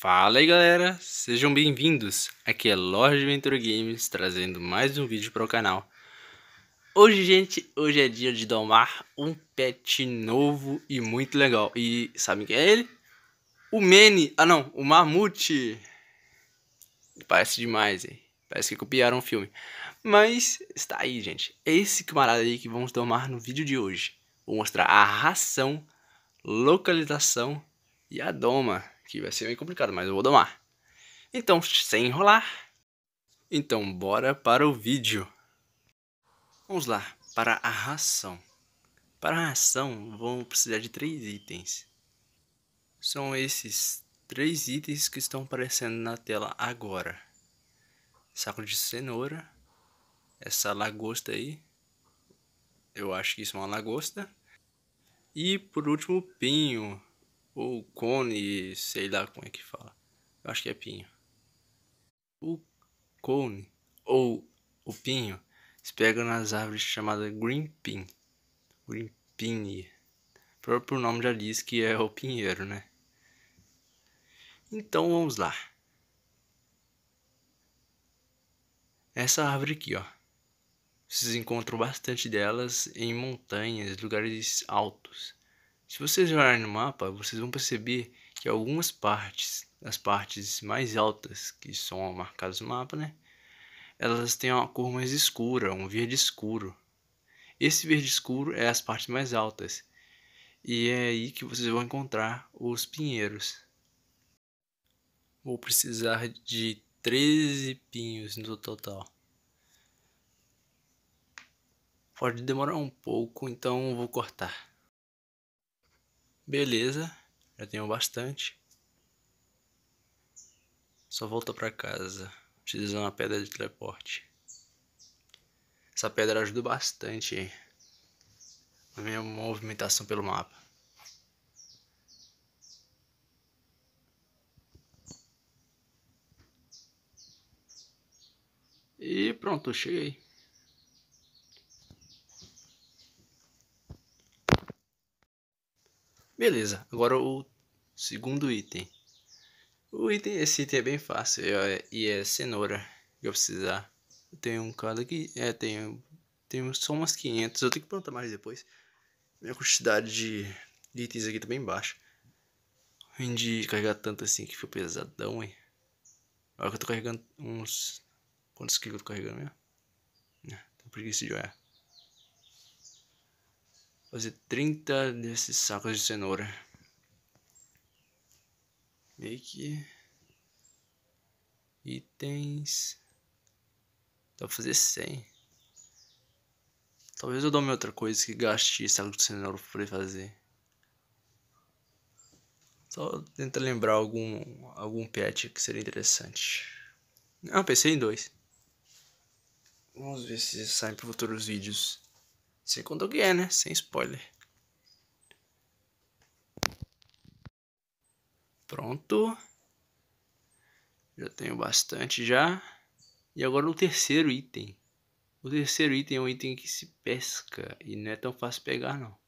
Fala aí galera, sejam bem-vindos, aqui é Lorde Ventura Games trazendo mais um vídeo para o canal. Hoje gente, hoje é dia de domar um pet novo e muito legal. E sabem quem é ele? O Manny, ah não, o Mamute. Parece demais, hein? Parece que copiaram o filme. Mas está aí gente, é esse camarada aí que vamos domar no vídeo de hoje. Vou mostrar a ração, localização e a doma que vai ser meio complicado, mas eu vou domar. Então, sem enrolar. Então, bora para o vídeo. Vamos lá, para a ração. Para a ração, vamos precisar de três itens. São esses três itens que estão aparecendo na tela agora. Saco de cenoura. Essa lagosta aí. Eu acho que isso é uma lagosta. E por último, pinho ou cone, sei lá como é que fala. Eu acho que é pinho. O cone ou o pinho se pega nas árvores chamadas green pin. Green pin. O próprio nome já diz que é o pinheiro, né? Então vamos lá. Essa árvore aqui, ó. Vocês encontram bastante delas em montanhas, lugares altos. Se vocês olharem no mapa, vocês vão perceber que algumas partes, as partes mais altas que são marcadas no mapa, né? Elas têm uma cor mais escura, um verde escuro. Esse verde escuro é as partes mais altas. E é aí que vocês vão encontrar os pinheiros. Vou precisar de 13 pinhos no total. Pode demorar um pouco, então vou cortar. Beleza, já tenho bastante. Só volta para casa, utilizando a pedra de teleporte. Essa pedra ajuda bastante na minha movimentação pelo mapa. E pronto, cheguei. Beleza, agora o segundo item. O item, esse item é bem fácil é, e é cenoura que eu precisar. Eu tenho um cada aqui, é, tenho, tenho só umas 500, eu tenho que plantar mais depois. Minha quantidade de, itens aqui tá bem baixa. Vim de carregar tanto assim que foi pesadão, hein. Agora que eu tô carregando uns... Quantos quilos eu tô carregando mesmo? É, tô preguiça de olhar fazer 30 desses sacos de cenoura. Make itens. Dá pra fazer 100. Talvez eu dome outra coisa que gaste saco de cenoura pra fazer. Só tenta lembrar algum, algum pet que seria interessante. Não, pensei em dois. Vamos ver se saem para futuros vídeos. Sei quando que é, né? Sem spoiler. Pronto. Já tenho bastante já. E agora o terceiro item. O terceiro item é um item que se pesca e não é tão fácil pegar não.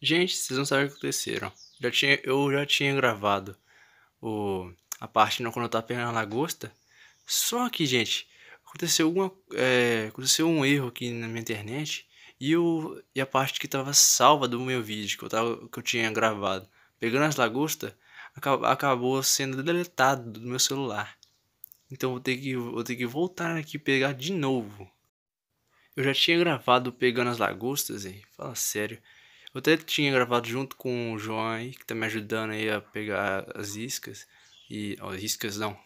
Gente, vocês não sabem o que aconteceram. Já tinha, eu já tinha gravado o, a parte não quando eu tava pegando a lagosta. Só que, gente, aconteceu, uma, é, aconteceu um erro aqui na minha internet e, o, e a parte que estava salva do meu vídeo, que eu, tava, que eu tinha gravado, pegando as lagostas, acabou, acabou sendo deletado do meu celular. Então vou ter que, vou ter que voltar aqui e pegar de novo. Eu já tinha gravado pegando as lagostas, aí, fala sério. Eu até tinha gravado junto com o João aí, que tá me ajudando aí a pegar as iscas. E. Ó, iscas não.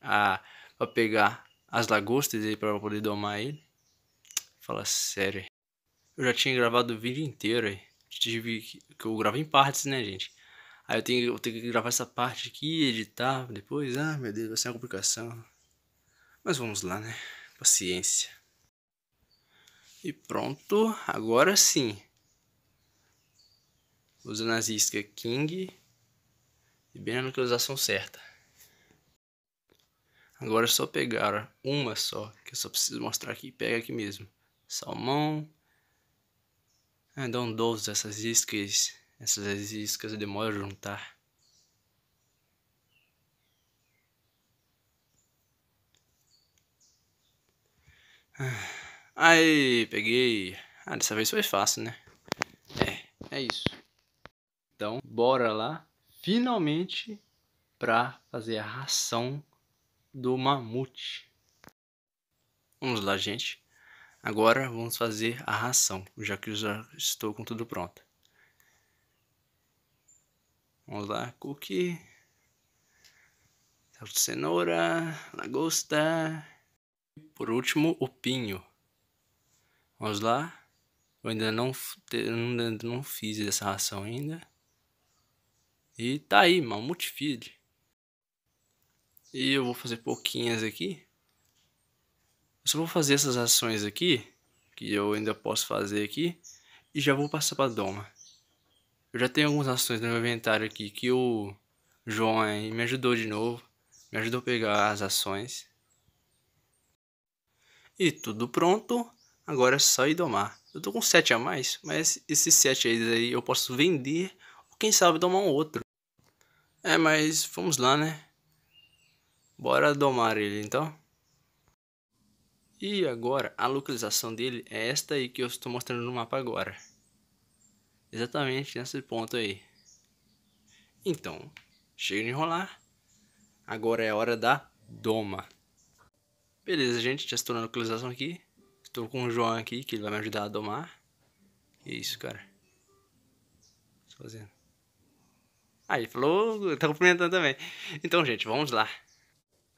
A, a pegar as lagostas aí pra poder domar ele. Fala sério. Eu já tinha gravado o vídeo inteiro aí. Tive que eu gravo em partes, né, gente? Aí eu tenho, eu tenho que gravar essa parte aqui, editar depois. Ah, meu Deus, vai ser uma complicação. Mas vamos lá, né? Paciência. E pronto, agora sim. Usando as iscas King e bem na localização certa. Agora é só pegar uma só, que eu só preciso mostrar aqui. Pega aqui mesmo. Salmão, ah, dão doce essas iscas. Essas iscas demoram a juntar. Ah, aí, peguei. Ah, dessa vez foi fácil, né? É, é isso. Então, bora lá, finalmente, pra fazer a ração do mamute. Vamos lá, gente. Agora vamos fazer a ração, já que eu já estou com tudo pronto. Vamos lá, cookie. Cenoura, lagosta. Por último, o pinho. Vamos lá. Eu ainda não, não fiz essa ração ainda. E tá aí, Mamute Feed. E eu vou fazer pouquinhas aqui. Eu só vou fazer essas ações aqui, que eu ainda posso fazer aqui, e já vou passar para Doma. Eu já tenho algumas ações no meu inventário aqui que o João me ajudou de novo. Me ajudou a pegar as ações. E tudo pronto. Agora é só ir domar. Eu tô com 7 a mais, mas esses 7 aí eu posso vender ou quem sabe domar um outro. É, mas vamos lá, né? Bora domar ele então. E agora, a localização dele é esta aí que eu estou mostrando no mapa agora. Exatamente nesse ponto aí. Então, chega de enrolar. Agora é a hora da doma. Beleza, gente, já estou na localização aqui. Estou com o João aqui, que ele vai me ajudar a domar. Que isso, cara. Estou fazendo. Ah, ele falou, tá cumprimentando também. Então, gente, vamos lá.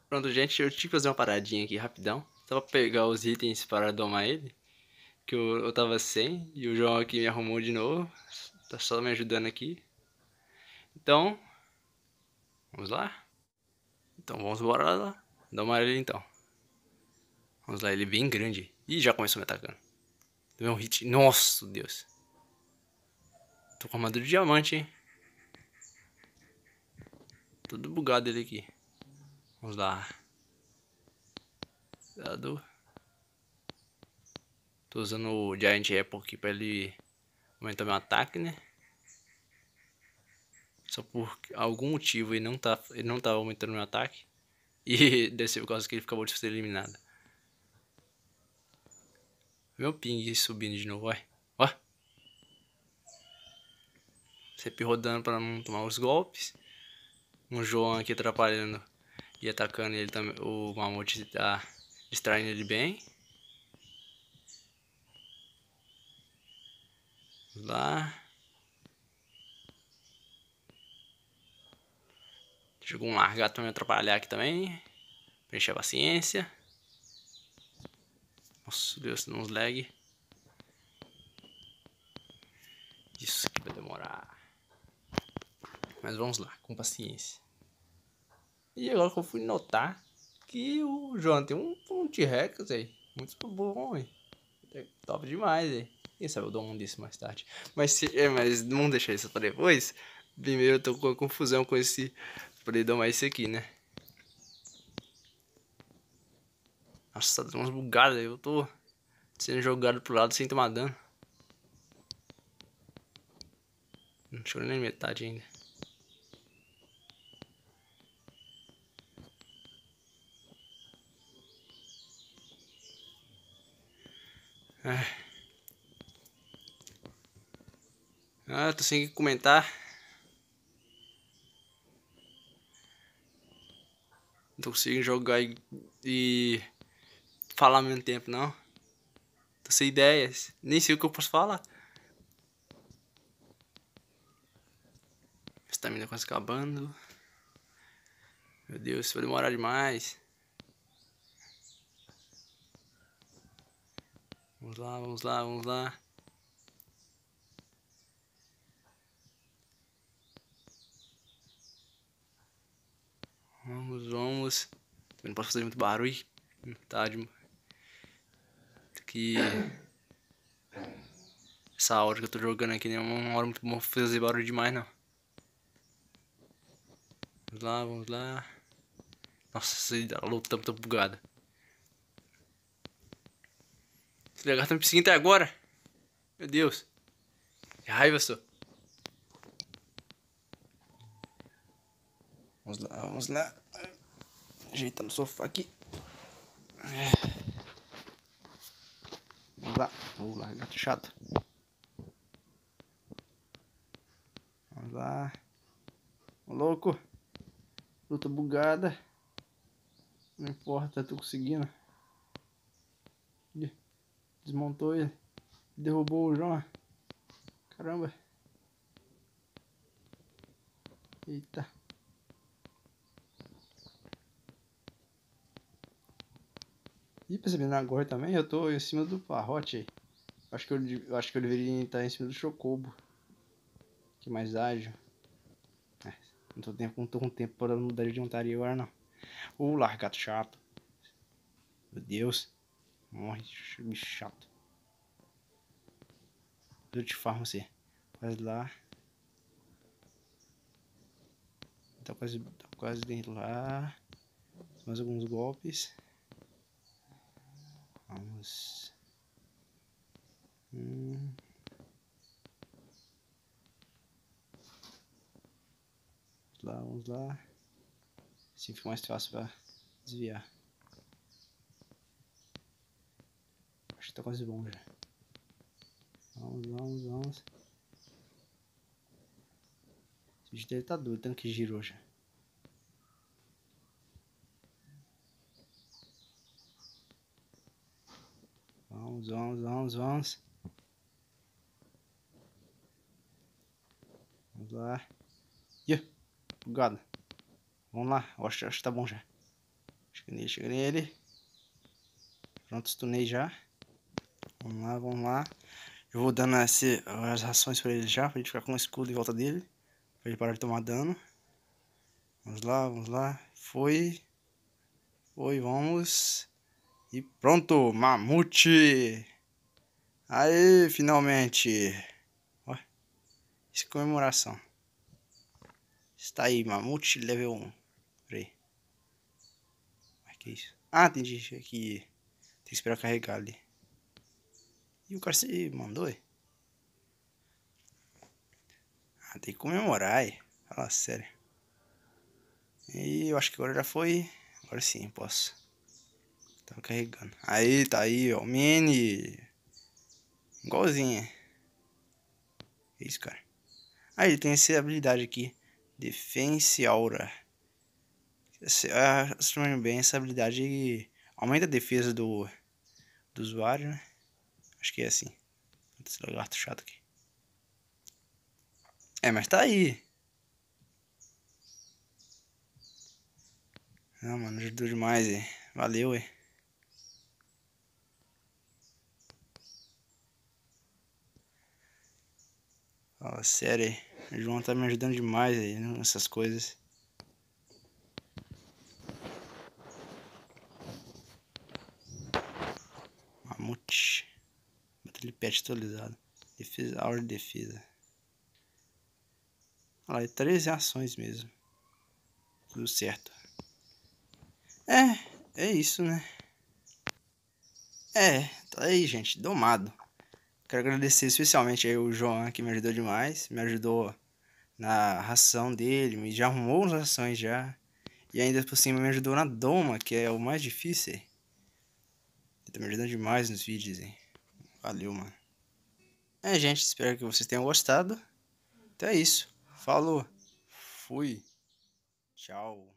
Pronto, gente, eu tive que fazer uma paradinha aqui rapidão. Só pra pegar os itens para domar ele. Que eu, eu tava sem. E o João aqui me arrumou de novo. Tá só me ajudando aqui. Então, vamos lá. Então, vamos embora lá. Domar ele então. Vamos lá, ele é bem grande. Ih, já começou me atacando. Deu um hit. Nossa, Deus. Tô com armadura de diamante, hein. Tudo bugado ele aqui. Vamos lá. Cuidado. Tô usando o Giant Apple aqui pra ele aumentar meu ataque, né? Só por algum motivo ele não tá, ele não tá aumentando meu ataque. E ser por causa que ele acabou de ser eliminado. Meu ping subindo de novo, vai. Ó. Sempre rodando para não tomar os golpes. Um João aqui atrapalhando e atacando ele também. O Mamute tá distraindo ele bem. Vamos lá. Chegou um largato pra me atrapalhar aqui também. Preencher a paciência. Nossa, Deus, não uns lag. Isso aqui vai demorar. Mas vamos lá, com paciência. E agora que eu fui notar que o João tem um, um T-Rex aí. Muito bom? É top demais, hein? Quem sabe eu dou um desse mais tarde. Mas, se, é, mas vamos deixar isso pra depois. Primeiro eu tô com confusão com esse. Pra domar esse aqui, né? Nossa, tá umas bugadas. Eu tô sendo jogado pro lado sem tomar dano. Não chegou nem metade ainda. Ah, tô sem comentar. Não tô conseguindo jogar e, e falar ao mesmo tempo, não. Tô sem ideias. Nem sei o que eu posso falar. Estamina quase acabando. Meu Deus, isso vai demorar demais. Vamos lá, vamos lá, vamos lá. Vamos, vamos. Eu não posso fazer muito barulho. Tá de que essa hora que eu tô jogando aqui não é uma hora muito bom fazer barulho demais não. Vamos lá, vamos lá. Nossa, essa luta tá bugada. Esse legal tá me perseguindo até agora. Meu Deus. Que raiva, só. Vamos lá, vamos lá. Ajeitando o sofá aqui. É. Vamos lá. Vamos lá, gato chato. Vamos lá. Ô, louco. Luta bugada. Não importa, tô conseguindo. Desmontou ele. Derrubou o João. Caramba. Eita. E percebendo agora também, eu tô em cima do parrote aí. Acho que eu, acho que eu deveria estar em cima do chocobo. Que mais ágil. É, não tô, tempo, não tô com tempo para mudar de montaria agora não. Uh, largato chato. Meu Deus. Morre, bicho chato. Eu te farmo você. Quase lá. Tá quase, tá quase dentro lá. Mais alguns golpes. Vamos. Hum. Vamos lá, vamos lá. Assim fica mais fácil para desviar. Acho que tá quase bom já. Vamos, vamos, vamos. Esse bicho dele tá doido, tanto que girou já. Vamos, vamos, vamos, vamos. Vamos lá. Ih, bugado. Vamos lá, acho, acho que tá bom já. Chega nele, chega nele. Pronto, stunei já. Vamos lá, vamos lá. Eu vou dando esse, as rações pra ele já, pra ele ficar com o escudo em volta dele. Pra ele parar de tomar dano. Vamos lá, vamos lá. Foi. Foi, vamos. E pronto, mamute! Aê, finalmente! Ó, isso é comemoração. Está aí, mamute level 1. Peraí. Mas que isso? Ah, entendi. Aqui. Tem que esperar carregar ali. E o cara se mandou. Ah, tem que comemorar, aí. Fala sério. E eu acho que agora já foi. Agora sim, posso. Tava carregando. Aí, tá aí, ó. Mini. Igualzinha. Isso, cara. Aí, ele tem essa habilidade aqui. Defense Aura. Se eu bem, essa habilidade aumenta a defesa do, do usuário, né? Acho que é assim. Esse lagarto chato aqui. É, mas tá aí. Não, mano, ajudou demais, hein. Valeu, hein. Fala sério aí. O João tá me ajudando demais aí nessas coisas. Mamute. Pet atualizado. Defesa, aula de defesa. Olha lá, é 13 ações mesmo. Tudo certo. É, é isso, né? É, tá aí, gente. Domado. Quero agradecer especialmente aí o João que me ajudou demais. Me ajudou na ração dele, me já arrumou as rações já. E ainda por cima me ajudou na doma, que é o mais difícil. Ele tá me ajudando demais nos vídeos, hein. Valeu, mano. É, gente, espero que vocês tenham gostado. Então é isso. Falou. Fui. Tchau.